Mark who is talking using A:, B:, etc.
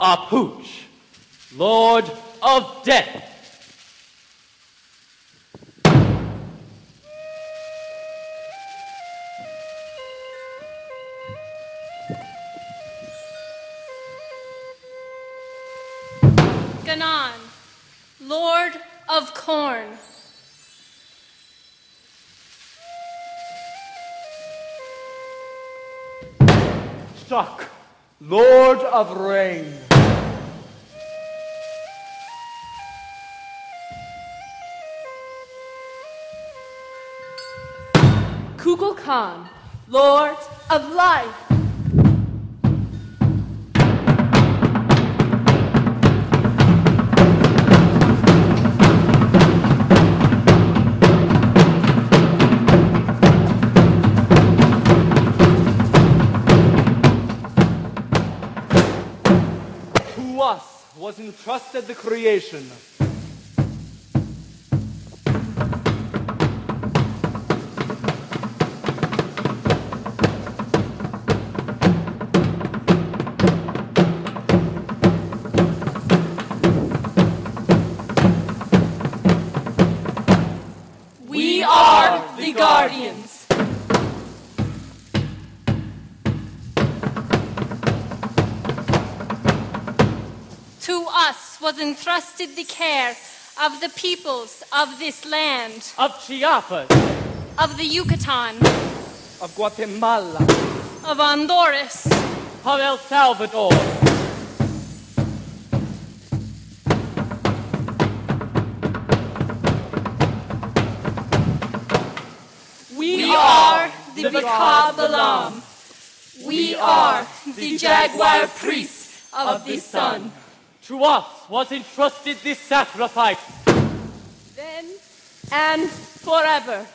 A: Apooch, Lord of Death.
B: Ghanan, Lord of Corn.
A: Stuck, Lord of Rain.
C: Kukulkan, Lord of Life.
A: Us was entrusted the creation.
C: We are the Guardians.
B: To us was entrusted the care of the peoples of this land,
A: Of Chiapas,
B: of the Yucatan,
A: of Guatemala,
B: of Honduras,
A: of El Salvador,
C: We,
B: We
C: are
B: are
C: the
B: the
C: We are the Jaguar priests of the sun.
A: To us was entrusted this sacrifice.
C: Then and forever.